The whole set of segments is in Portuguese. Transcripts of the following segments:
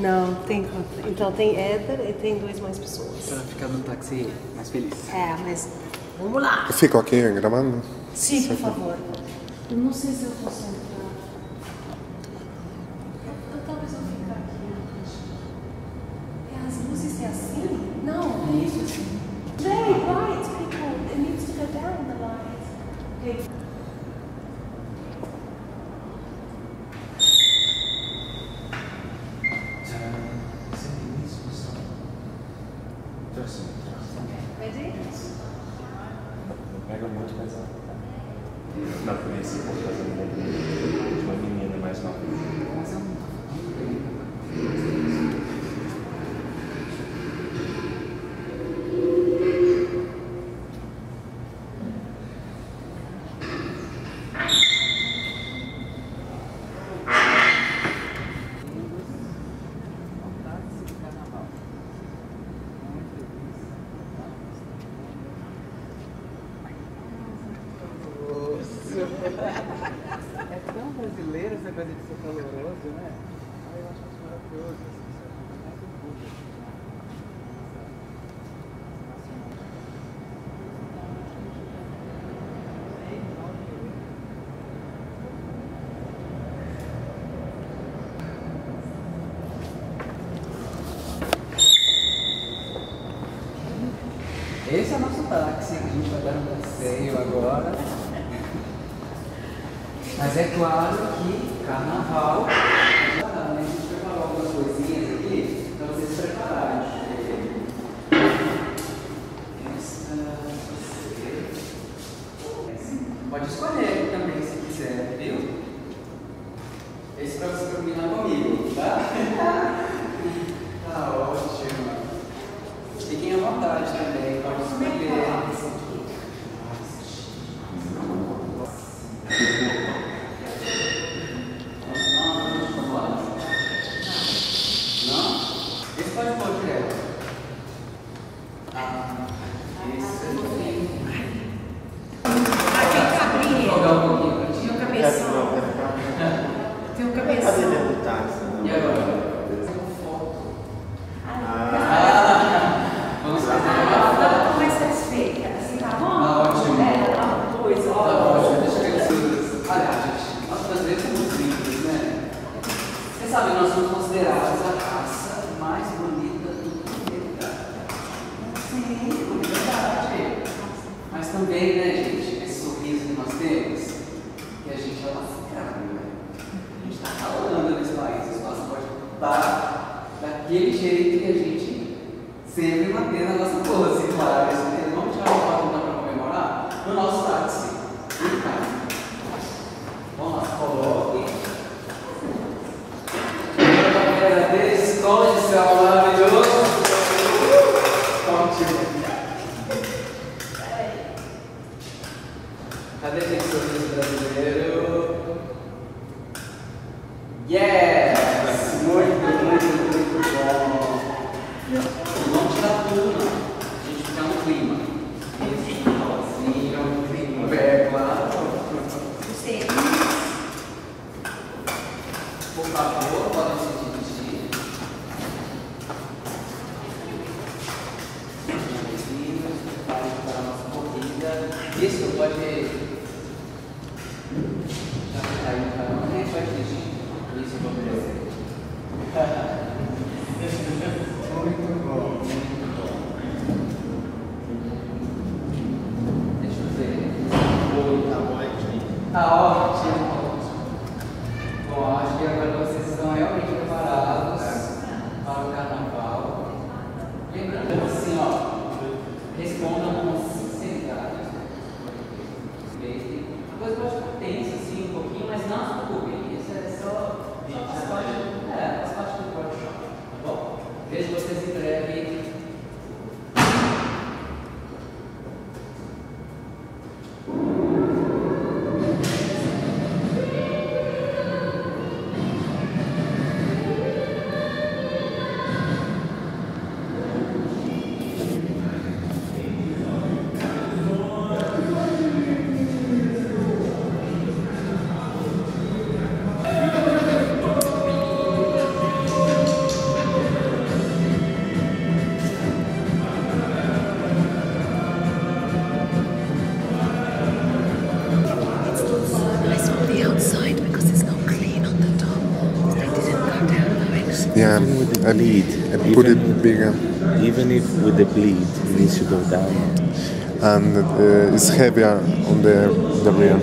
Não, tem. Então tem Éder e tem duas mais pessoas. Pra ficar no táxi mais feliz. É, mas vamos lá. Fica fico aqui gravando? Sim, por favor. Eu não sei se eu consigo. é claro. sabe, nós somos considerados a raça mais bonita do planeta. Sim, é verdade. Mas também, né, está a se a bleed. Put Even, it bigger. even if with the bleed, it needs to go down. And uh, it's heavier on the, the rear.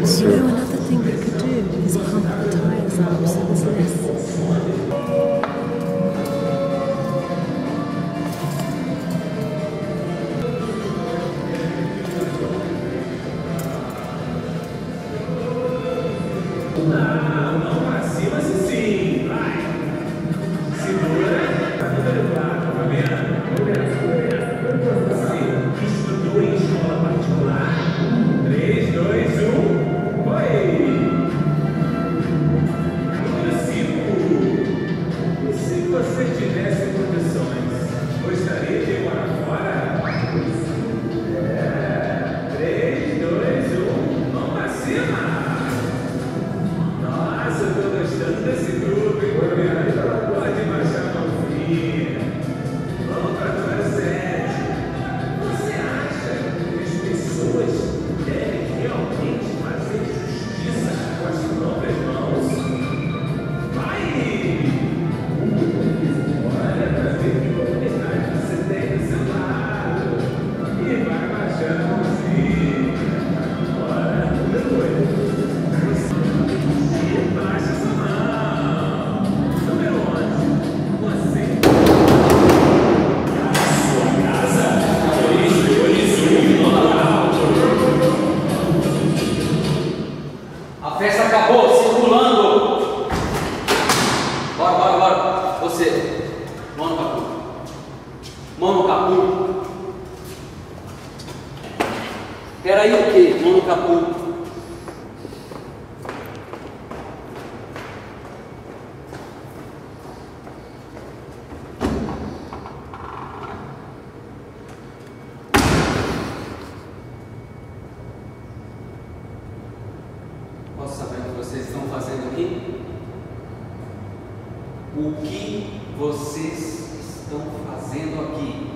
You So, vocês estão fazendo aqui?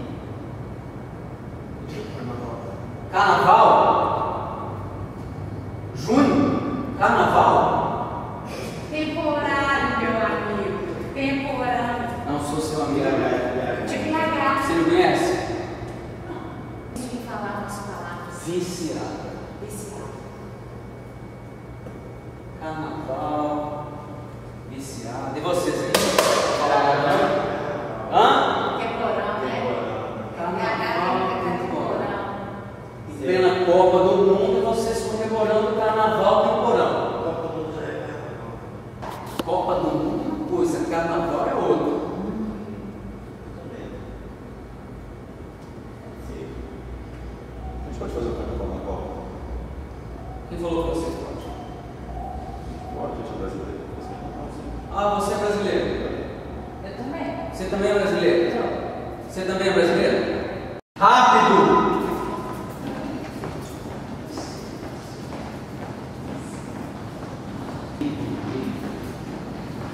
Carnaval? Junho? Carnaval? Temporário, meu amigo. Temporário. Não sou seu amigo. De BH. Você me conhece? Deixa eu falar umas palavras. Viciado. Viciado. Carnaval. Viciado. E vocês aí? Falaram Hã? Temporão, né? Carnaval, BH temporão. temporão. Em plena Copa do Mundo, vocês comemorando o Carnaval temporão. Copa do Mundo é uma coisa, Carnaval é outra. A gente pode fazer o carnaval na Copa? Quem falou que vocês podem? Pode, a gente é brasileiro. Ah, você é brasileiro. Eu também. Você também é brasileiro? Você também é brasileiro? Rápido!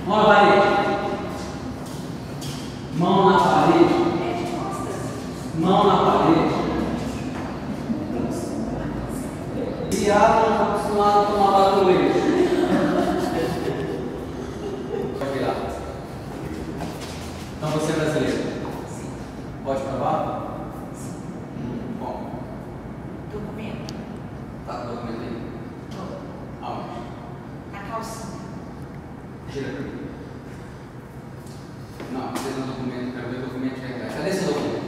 Mão na parede. Mão na parede. É de costas. Mão na parede. Viado não está acostumado a tomar batoleiro. Pode virar. Então você é brasileiro? Sim. Pode provar? Sim. Bom, Documento. tá com o documento aí. Aonde? A calcinha. Gira aqui. Não, precisa do documento, quero ver o documento de verdade. Cadê seu documento?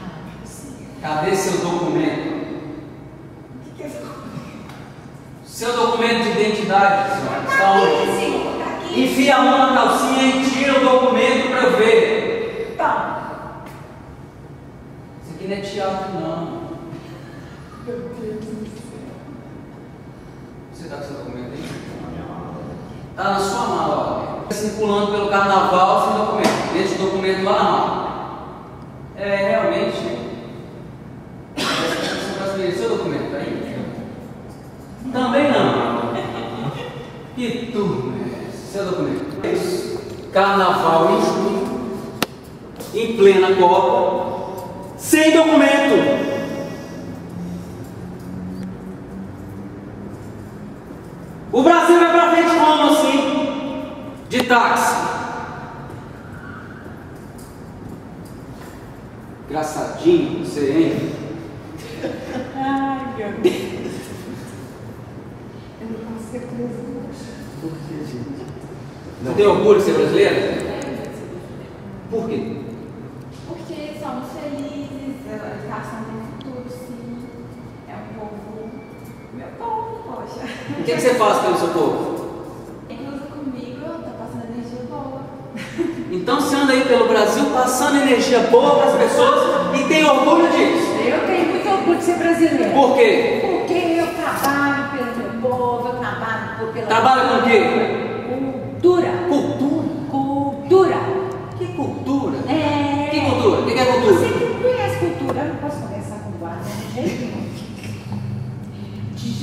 Ah, calcinha. Cadê seu documento? O que que é documento? Seu documento de identidade, senhora. Está onde? Aqui, senhor. Tá aqui. Enfia a mão na calcinha e tira o documento para eu ver. Tá. Isso aqui não é teatro, não. Meu Deus do céu. Você está com seu documento aí? Está na sua mala, ó. Circulando pelo carnaval sem documento. Deixa o documento lá na mala. É, realmente. Brasileiro, seu documento tá aí? Também não. Cadê documento? Carnaval em junho, em plena Copa, sem documento. O Brasil vai para frente como assim? De táxi. Engraçadinho, você, hein? Ai, meu Deus. Eu não posso ser preso. Por que, gente? Você tem orgulho de ser brasileira? Por quê? Porque somos felizes, a educação tem futuro, sim. É um povo. Meu povo, poxa. O que, que você faz pelo seu povo? Inclusive comigo, tá passando energia boa. Então você anda aí pelo Brasil passando energia boa para as pessoas e tem orgulho disso. Eu tenho muito orgulho de ser brasileira. Por quê? Porque eu trabalho pelo meu povo, eu trabalho pela. Trabalha com o quê?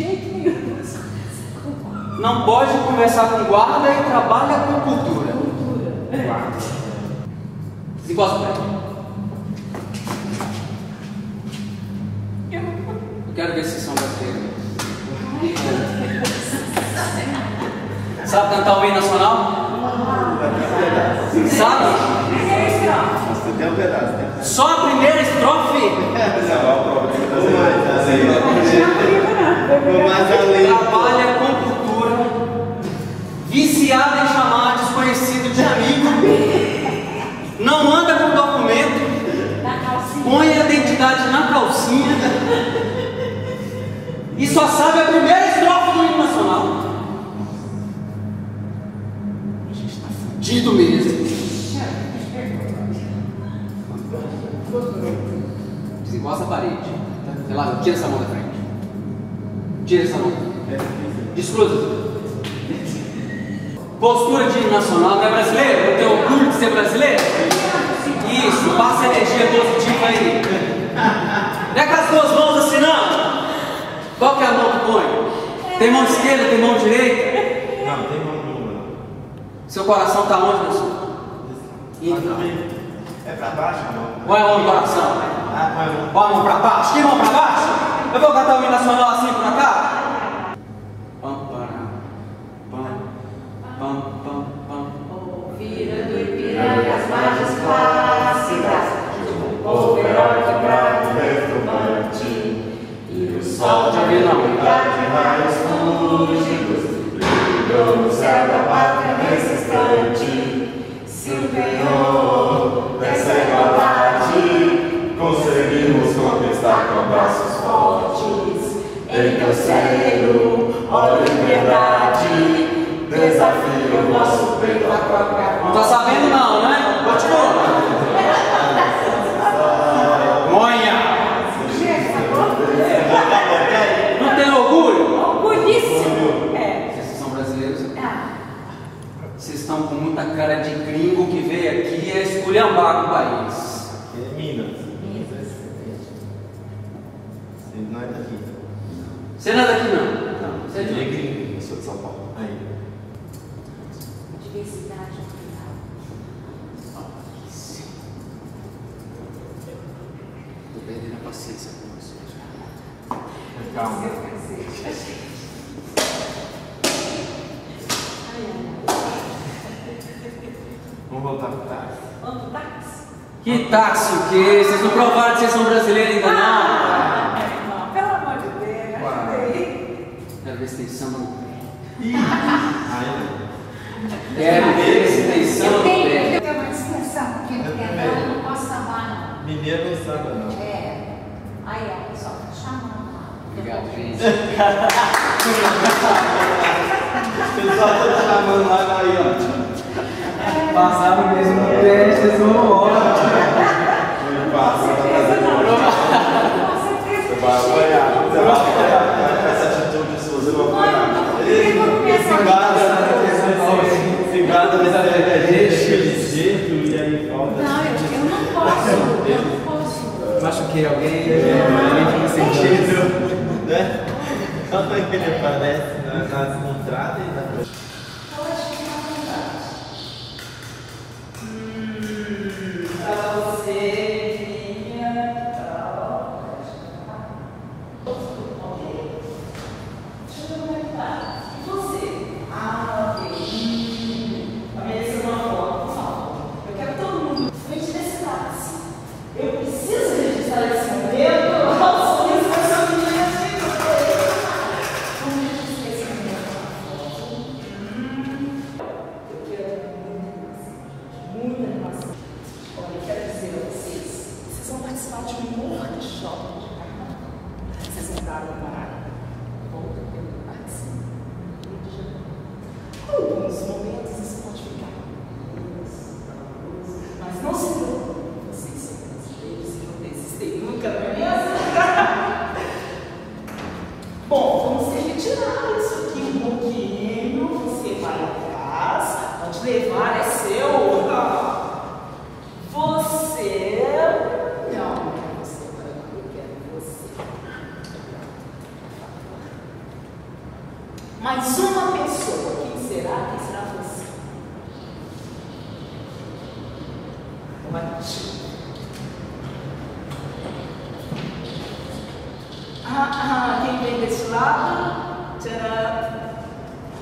Jeito nenhum. guarda. Não pode conversar com guarda e trabalha com cultura. Gosta pra ele. Eu quero ver se são brasileiros. Sabe cantar o hino nacional? Sabe? Tem um pedaço? Só a primeira estrofe Além. trabalha com cultura, viciada em chamar desconhecido de amigo, não anda com documento, põe a identidade na calcinha e só sabe a primeira estrofe do hino nacional. A gente tá fudido mesmo. Desencosta a parede. Sei lá, tira essa mão da frente. Tira essa mão. Descruza. Postura de hino nacional, não é brasileiro? Não tem orgulho de ser brasileiro? Isso, passa energia positiva aí. Não é com as duas mãos assim, não. Qual que é a mão que põe? Tem mão esquerda, tem mão direita? Não, tem mão nenhuma. Seu coração está onde, meu senhor? Também é pra baixo, não. É a mão do coração? Ah, não. Qual a mão pra baixo? Que mão pra baixo? Eu vou cantar o hino nacional assim por cá? Tá sabendo não, né? Continua. Que táxi o quê? Vocês não provaram que vocês são brasileiros ainda não? Ah, irmão, pelo amor de Deus, ajuda aí. Quero ver se tem samba no pé. Aí. Quero ver se tem samba Eu no tenho, pé. eu tenho uma distinção, porque eu não posso sambar, Mineiro não sabe, não. não. É. Aí, ó, o pessoal tá chamando lá. Obrigado, gente. O pessoal tá chamando lá, aí, ó. Passaram mesmo no pé, vocês. Com certeza. Você vai apanhar. Você vai apanhar. Essa atitude sua, você vai apanhar. Eu vou começar Se guarda, nessa deixa de jeito e aí falta. Não, eu, eu não posso, eu não posso. Machuquei alguém, Alguém fica sentido, né? É que ele aparece na- nas entradas e na complexo. Ah, ah, quem vem desse lado? Tcharam.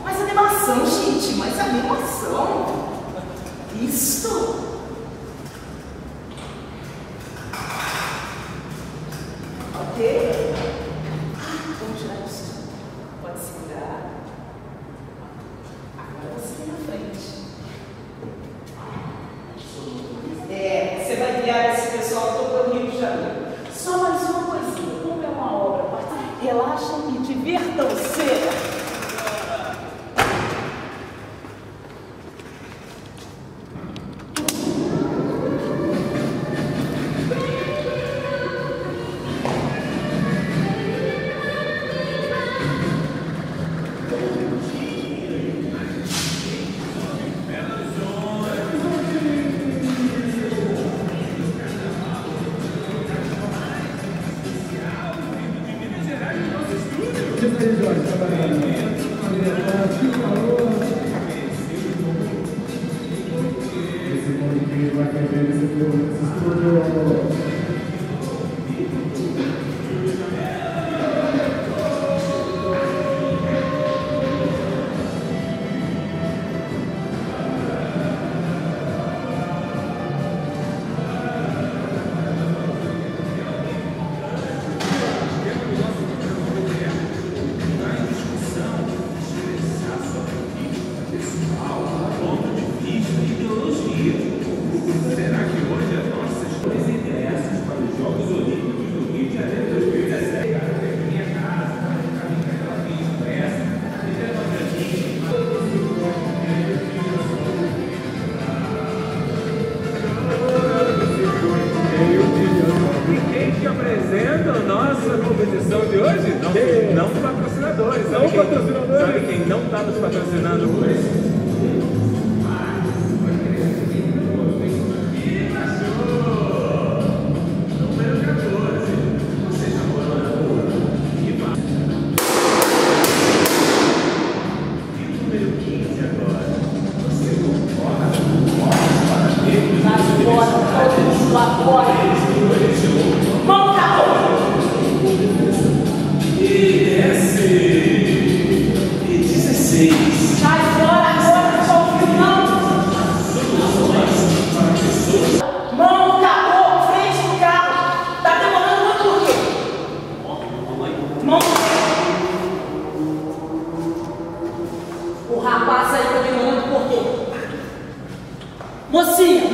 Mas é animação, gente, mas é animação. Isso.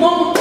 irmão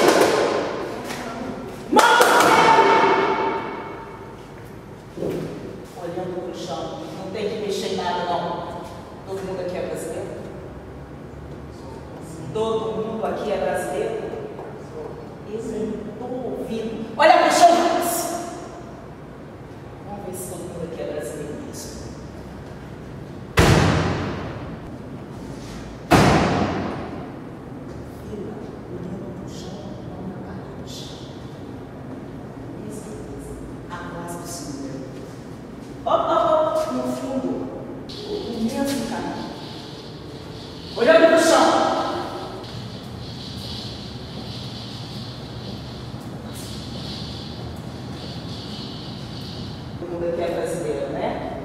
Todo mundo aqui é brasileiro, né?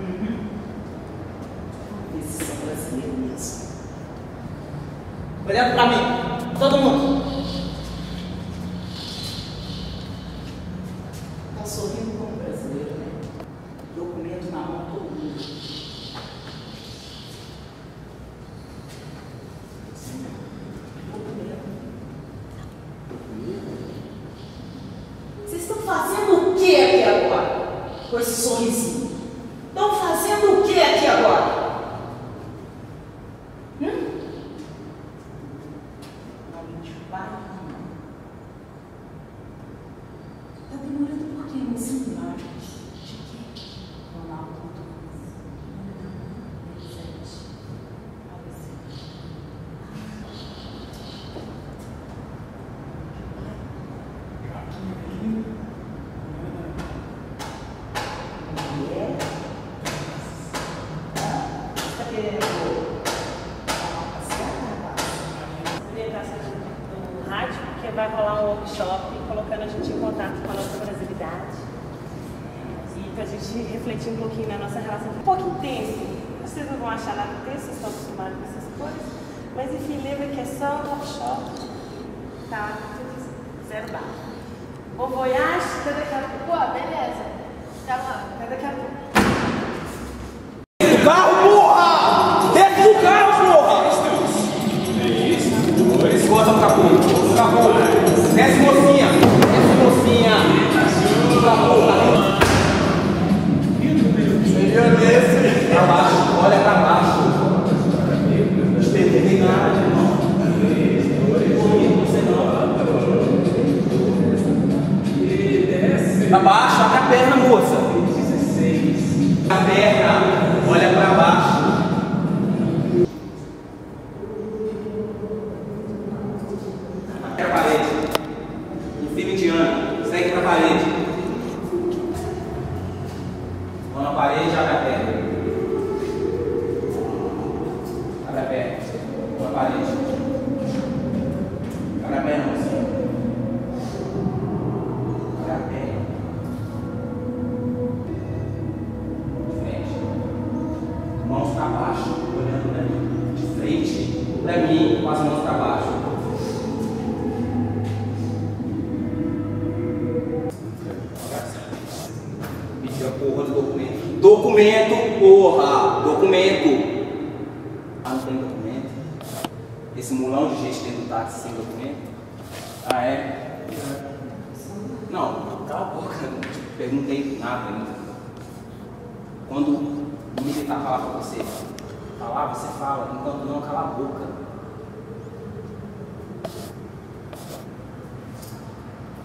Uhum. Isso, são brasileiros mesmo. Olhando para mim, todo mundo. shopping, colocando a gente em contato com a nossa brasilidade. E pra gente refletir um pouquinho na nossa relação. Um pouco intenso. Vocês não vão achar nada intenso, vocês estão acostumados com essas coisas. Mas enfim, lembra que é só um workshop. Tá? Tudo zero bar. Bom voyage, toda aquela Abaixa, abre a perna, moça. A perna, sem documento? Ah, é? Não, cala a boca, não te perguntei nada ainda. Quando o militar falar pra você, falar, você fala, enquanto não, cala a boca.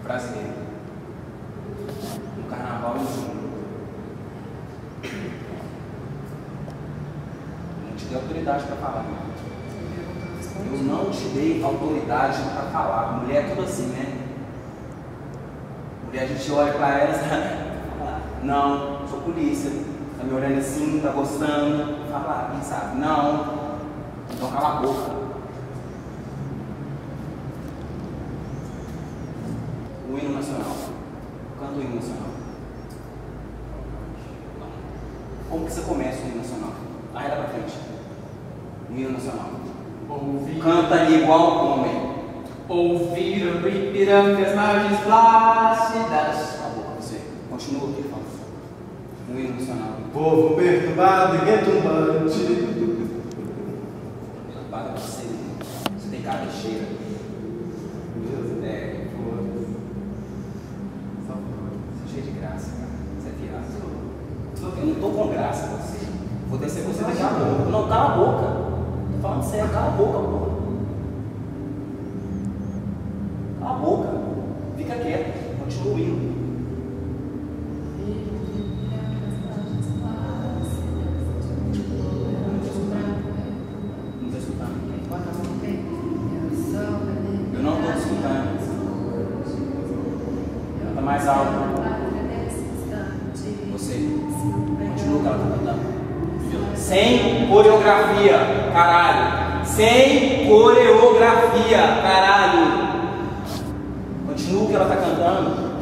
Brasileiro. No carnaval em junho. Não te dei autoridade para falar, não. Eu não te dei autoridade para falar. Mulher é tudo assim, né? Mulher a gente olha para ela e não, sou polícia. Tá me olhando assim, tá gostando. Fala, quem sabe? Não. Então cala a boca. O hino nacional. Canta o hino nacional. Como que você começa o hino nacional? Arreda pra frente. O hino nacional. Canta ali igual homem. Ouviram Ipiranga, margens plácidas. Cala a boca você. Continua aqui, fala. O hino nacional. Povo perturbado e retumbante. Para você. Você tem cara de cheira. É. Você é cheio de graça, cara. Você é viado. Eu não tô com graça com você. Vou descer você daqui a pouco. Não, cala a boca. Tô falando sério, cala a boca, porra. Coreografia, caralho. Sem coreografia, caralho. Continua o que ela tá cantando.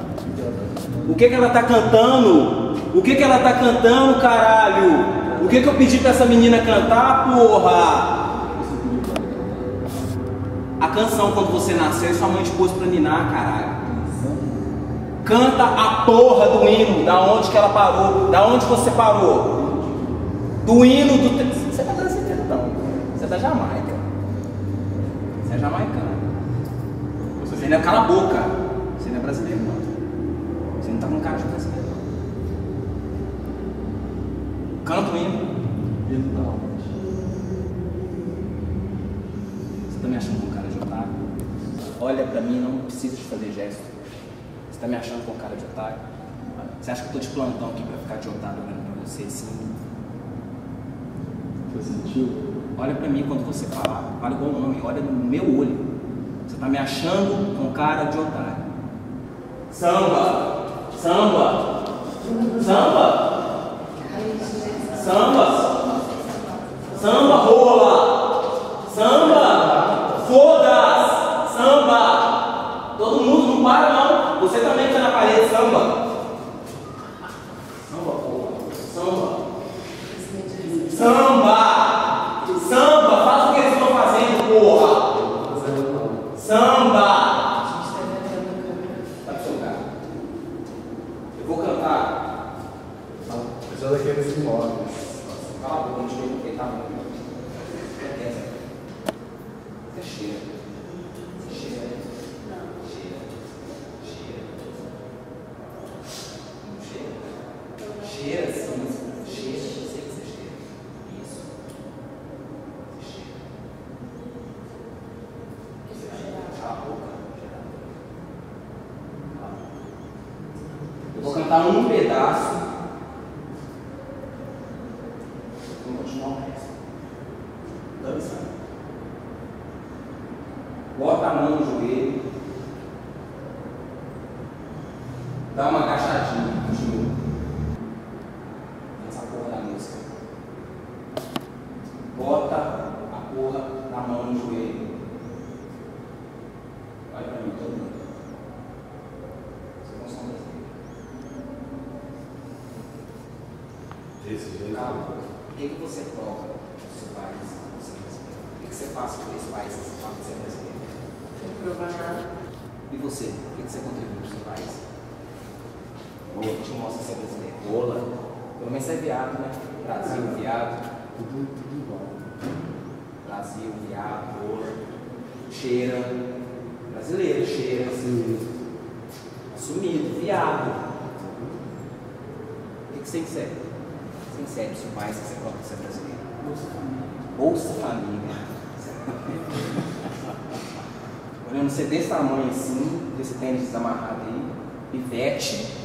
O que que ela tá cantando? O que que ela tá cantando, caralho? O que que eu pedi pra essa menina cantar, porra? A canção quando você nasceu, sua mãe te pôs pra ninar, caralho. Canta a porra do hino, da onde que ela parou, da onde você parou. Do hino do. te- Você tá brasileiro não. Você é da Jamaica. Você é jamaicano. Você não é cala a boca. Você não é brasileiro não. Você não tá com cara de brasileiro. Canta o hino. Você tá me achando com cara de otário? Olha pra mim, não precisa de fazer gesto. Você tá me achando com cara de otário? Você acha que eu tô de plantão aqui pra ficar de otário olhando pra você assim? Você sentiu? Olha para mim quando você falar, fala igual um homem, olha no meu olho. Você está me achando com cara de otário. Samba! Samba! Samba! Samba! Samba rola! Samba! Foda! Samba! Todo mundo não para não! Você também está na parede, samba! Samba! Samba! Samba! Cheira? Sim. Cheira. Eu sei que você cheira. Isso. Você cheira. Cala a boca. Cala a boca. Eu vou cantar um pedaço. Vou continuar o resto. Dançando. Bota a mão no joelho. Dá uma agachadinha. Continua. Essa porra da música. Bota a porra da mão no joelho. Olha pra mim, todo mundo. Vocês não são brasileiros. Desse jeito. Calma. O que, que você toca no seu país? Você é brasileiro? O que, que você faz por esse país que você fala que você é brasileiro? Não provar nada. E você? O que, que você contribui pro seu país? Boa, te mostra que você é brasileiro. Bola. Pelo menos é viado, né? Brasil, viado. Tudo, tudo igual. Brasil, viado, bola. Cheira. Brasileiro, cheira. Assumido, viado. O que, que você insere? Você insere seu país que você coloca que você é brasileiro. Bolsa Família. Olhando você desse tamanho assim, desse tênis desamarrado aí, pivete,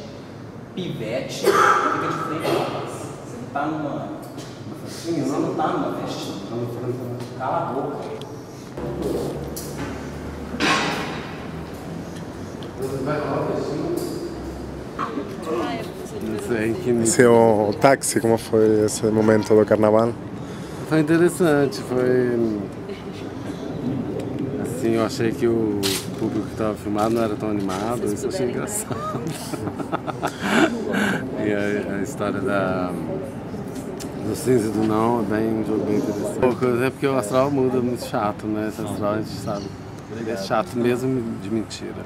pivete, fica de frente, rapaz. Você não tá numa. Você não tá numa festinha. Cala a boca. Não sei que Seu táxi, como foi esse momento do carnaval? Foi interessante, foi. Assim, eu achei que o público que estava filmado não era tão animado, isso eu achei engraçado. e a, a história da, do cinza e do não é bem, um jogo bem interessante. É porque o astral muda muito chato, né? Esse astral a gente sabe. Ele é chato mesmo de mentira.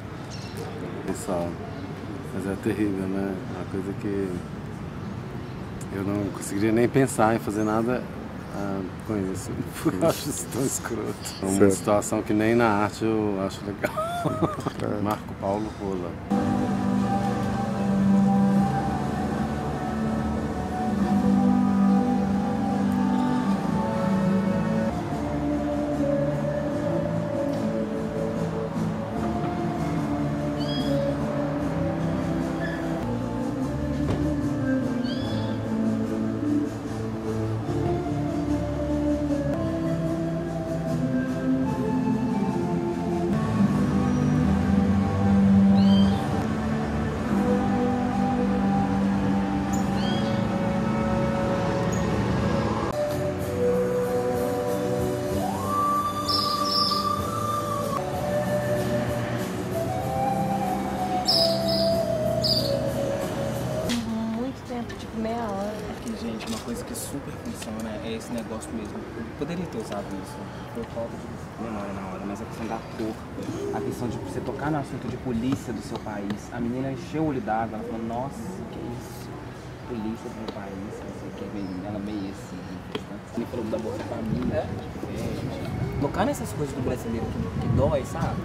Pessoal. Mas é terrível, né? Uma coisa que eu não conseguiria nem pensar em fazer nada ah, com isso. Eu acho isso tão escroto. É uma Certo. situação que nem na arte eu acho legal. Marco Paulo Rola. Foi falta de memória na hora, mas a questão da cor, a questão de você tocar no assunto de polícia do seu país. A menina encheu o olho d'água, ela falou, nossa, que isso? Polícia do meu país, não sei o que, ela meio assim. Ele falou da Bolsa Família. É. Tocar nessas coisas do brasileiro que, que dói, sabe?